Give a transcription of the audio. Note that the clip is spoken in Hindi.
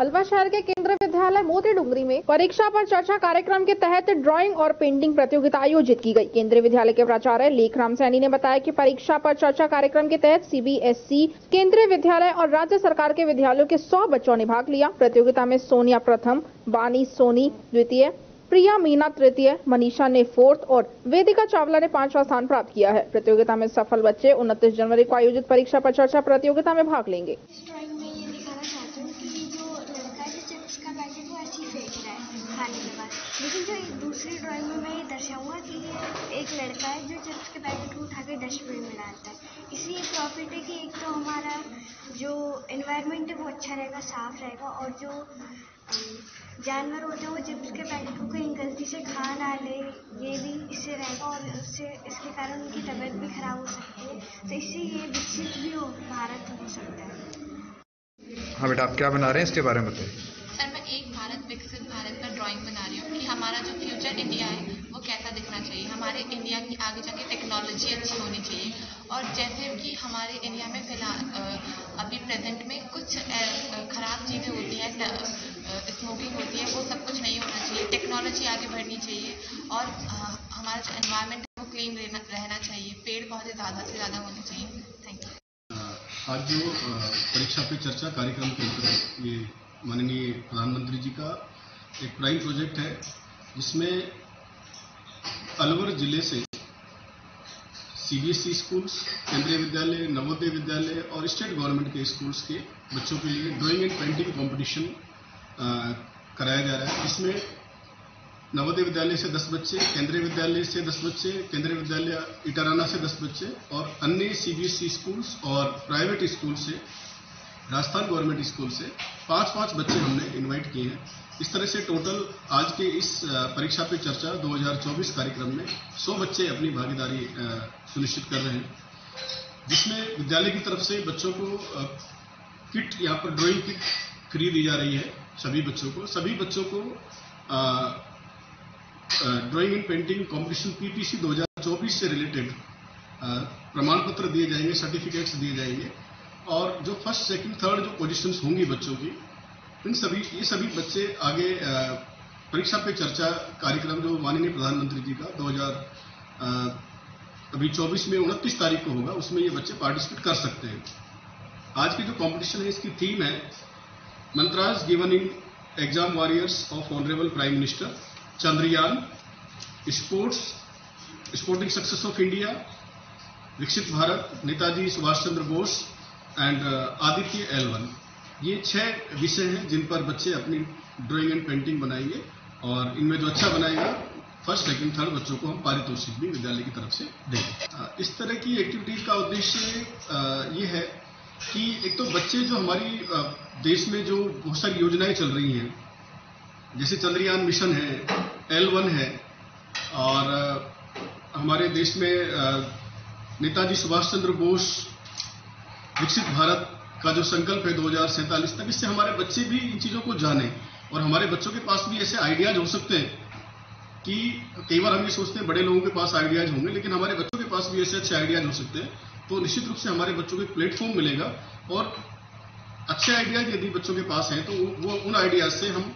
अलवा शहर के केंद्रीय विद्यालय मोती डुंगरी में परीक्षा पर चर्चा कार्यक्रम के तहत ड्राइंग और पेंटिंग प्रतियोगिता आयोजित की गई। केंद्रीय विद्यालय के प्राचार्य लेखराम सैनी ने बताया कि परीक्षा पर चर्चा कार्यक्रम के तहत सीबीएसई, केंद्रीय विद्यालय और राज्य सरकार के विद्यालयों के 100 बच्चों ने भाग लिया। प्रतियोगिता में सोनिया प्रथम, बानी सोनी द्वितीय, प्रिया मीना तृतीय, मनीषा ने फोर्थ और वेदिका चावला ने पांचवा स्थान प्राप्त किया है। प्रतियोगिता में सफल बच्चे उनतीस जनवरी को आयोजित परीक्षा पर चर्चा प्रतियोगिता में भाग लेंगे। ये दिखाना चाहती हूँ कि जो लड़का है जो चिप्स का पैकेट वो ऐसे ही फेंक रहा है खाने के बाद लेकिन जो एक दूसरी ड्राइंग में मैं ये दर्शाऊँगा कि एक लड़का है जो चिप्स के पैकेट को उठा के डस्टबिन में डालता है इससे ये प्रॉफिट है कि एक तो हमारा जो इन्वायरमेंट है वो अच्छा रहेगा साफ़ रहेगा और जो जानवर होते हैं वो चिप्स के पैकेट को कहीं गलती से खा ना ले ये भी इससे रहेगा और उससे इसके कारण उनकी तबीयत भी खराब हो सकती है। तो इससे ये विकसित भी हो भारत हाँ बेटा, आप क्या बना रहे हैं इसके बारे में बताइए। सर, मैं एक भारत, विकसित भारत पर ड्राइंग बना रही हूँ कि हमारा जो फ्यूचर इंडिया है, वो कैसा दिखना चाहिए? हमारे इंडिया की आगे जाके टेक्नोलॉजी अच्छी होनी चाहिए। और जैसे कि हमारे इंडिया में फ़िलहाल अभी प्रेजेंट में कुछ खराब चीज़ें होती हैं स्मोकिंग होती है, वो सब कुछ नहीं होना चाहिए। टेक्नोलॉजी आगे बढ़नी चाहिए। और हमारा जो एनवायरनमेंट है, वो क्लीन रहना रहना चाहिए। पेड़ पौधे ज़्यादा से ज़्यादा होने चाहिए। आज जो परीक्षा पे चर्चा कार्यक्रम के अंतर्गत ये माननीय प्रधानमंत्री जी का एक प्राइम प्रोजेक्ट है, जिसमें अलवर ज़िले से सीबीएसई स्कूल्स केंद्रीय विद्यालय, नवोदय विद्यालय और स्टेट गवर्नमेंट के स्कूल्स के बच्चों के लिए ड्राइंग एंड पेंटिंग कंपटीशन कराया जा रहा है। इसमें नवोदय विद्यालय से 10 बच्चे, केंद्रीय विद्यालय से 10 बच्चे, केंद्रीय विद्यालय इटाराना से 10 बच्चे और अन्य सीबीएसई स्कूल्स और प्राइवेट स्कूल से, राजस्थान गवर्नमेंट स्कूल से पाँच पाँच बच्चे हमने इनवाइट किए हैं। इस तरह से टोटल आज के इस परीक्षा पे चर्चा 2024 कार्यक्रम में 100 बच्चे अपनी भागीदारी सुनिश्चित कर रहे हैं। जिसमें विद्यालय की तरफ़ से बच्चों को किट, यहाँ पर ड्राइंग किट फ्री दी जा रही है सभी बच्चों को। सभी बच्चों को drawing and painting competition PPC 2024 से रिलेटेड प्रमाण पत्र दिए जाएँगे सर्टिफिकेट्स दिए जाएँगे। और जो फ़र्स्ट सेकंड थर्ड जो पोजीशंस होंगी बच्चों की, इन सभी, ये सभी बच्चे आगे परीक्षा पे चर्चा कार्यक्रम जो माननीय प्रधानमंत्री जी का 2000 अभी 24 में 29 तारीख को होगा, उसमें ये बच्चे पार्टिसिपेट कर सकते हैं। आज की जो कंपटीशन है, इसकी थीम है mantras given in exam warriors of honourable prime minister Chandrayaan, sports, sporting success of India, Viksit Bharat, Netaji Subhash Chandra Bose and Aditya L one. ये छह विषय हैं जिन पर बच्चे अपनी ड्राइंग एंड पेंटिंग बनाएँगे और इनमें जो अच्छा बनाएगा फ़र्स्ट सेकंड थर्ड बच्चों को हम पारितोषिक भी विद्यालय की तरफ़ से देंगे। इस तरह की एक्टिविटीज़ का उद्देश्य ये है कि एक तो बच्चे जो हमारी देश में जो बहुत सारी योजनाएँ चल रही हैं जैसे चंद्रयान मिशन है, एल वन है, और हमारे देश में नेताजी सुभाष चंद्र बोस, विकसित भारत का जो संकल्प है दो हज़ार सैंतालीस तक, इससे हमारे बच्चे भी इन चीज़ों को जाने, और हमारे बच्चों के पास भी ऐसे आइडियाज़ हो सकते हैं, कि कई बार हम ये सोचते हैं बड़े लोगों के पास आइडियाज़ होंगे, लेकिन हमारे बच्चों के पास भी ऐसे अच्छे आइडियाज़ हो सकते हैं तो निश्चित रूप से हमारे बच्चों को एक प्लेटफॉर्म मिलेगा, और अच्छे आइडियाज़ यदि बच्चों के पास हैं तो वो उन आइडियाज़ से हम